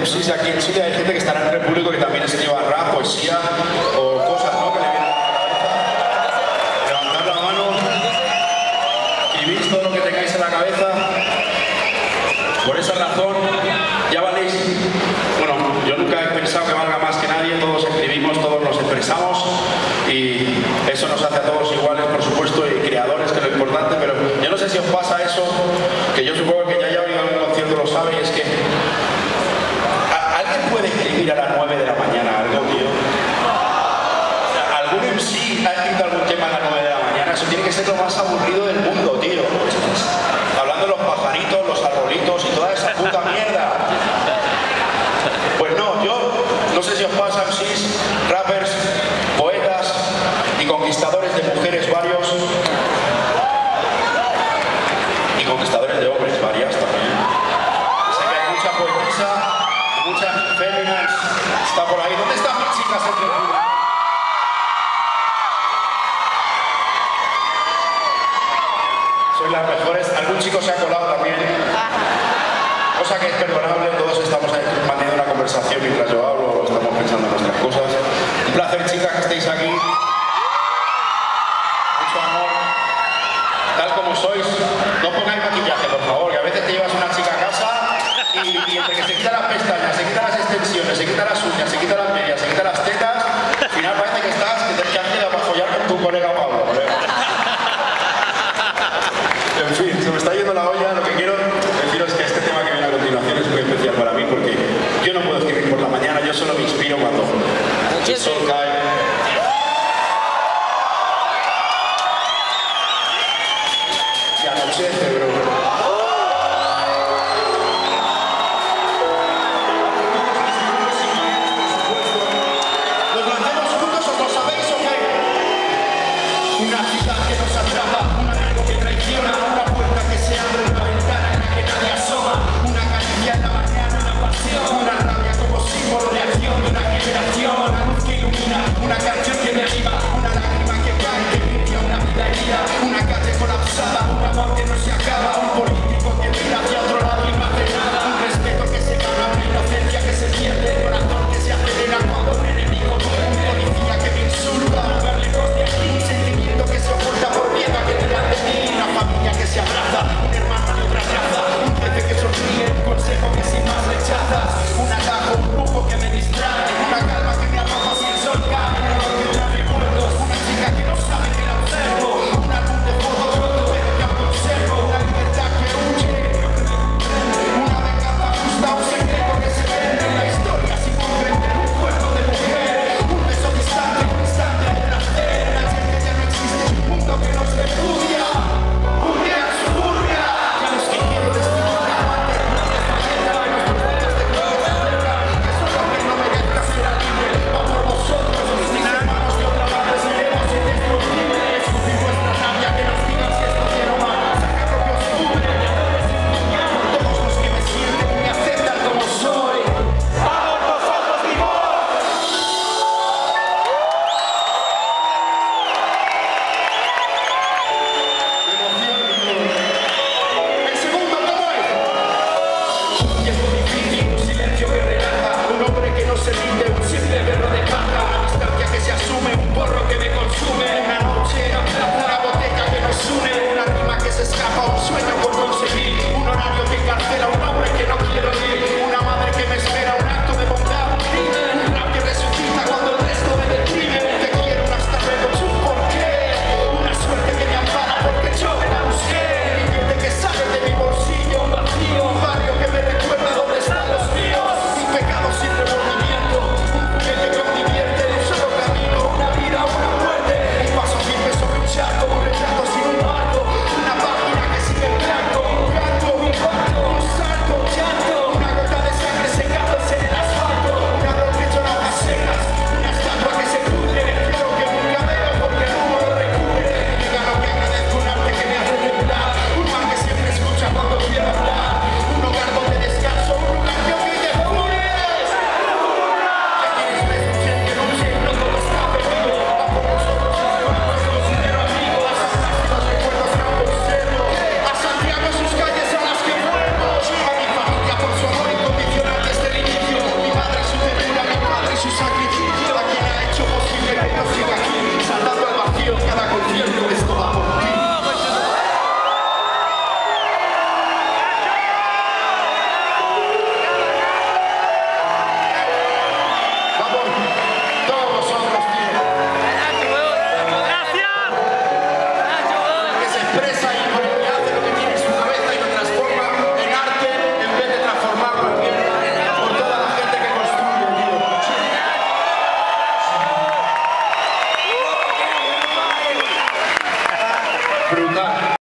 MCs aquí en Chile, hay gente que estará en el público que también escriba rap, poesía o cosas que le vienen a la cabeza. Levantad la mano, escribís todo lo que tengáis en la cabeza. Por esa razón, ya valéis. Bueno, yo nunca he pensado que valga más que nadie, todos escribimos, todos nos expresamos y eso nos hace a todos iguales, por supuesto, y creadores, que es lo importante, pero yo no sé si os pasa eso, que yo supongo que ya haya oído algún concierto lo sabe, y es que ¿a- ¿alguien escribir a las 9 de la mañana algo, tío? O sea, ¿Algún MC ha escrito algún tema a las 9 de la mañana? Eso tiene que ser lo más aburrido del mundo, tío. Hablando de los pajaritos, los arbolitos y toda esa puta mierda. Pues no, yo no sé si os pasa, MCs, rappers, poetas y conquistadores de mujeres varios. Y conquistadores de hombres varias también. Sé que hay mucha poetisa, muchas féminas. Está por ahí. ¿Dónde Soy las mejores. Algún chico se ha colado también. Cosa que es perdonable, todos estamos ahí manteniendo una conversación mientras yo hablo, estamos pensando en nuestras cosas. Un placer, chicas, que estéis aquí. Mucho amor. Tal como sois, no pongáis maquillaje, por favor, que a veces te llevas una chica a casa y, y entre que se quita las pestañas, se quita las extensiones, se quita las uñas, se quita las medias, se quita las tetas, al final parece que estás, que te queda para follar con tu colega Pablo. colega. En fin, se me está yendo la olla. Lo que quiero deciros es que este tema que viene a continuación es muy especial para mí porque yo no puedo escribir por la mañana, yo solo me inspiro cuando el sol cae. Y bro. ¿Nos lancemos juntos o lo sabéis? Una ciudad que nos atrapa, un amigo que traiciona, una puerta que se abre, una ventana en la que nadie asoma, una caricia la mañana, una pasión, Gracias. Un hombre que no se rinde, un simple perro de paja Una distancia que se asume, un porro que me consume Una noche, una plaza, una botella que nos une.